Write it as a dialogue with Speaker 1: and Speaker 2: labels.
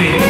Speaker 1: waiting.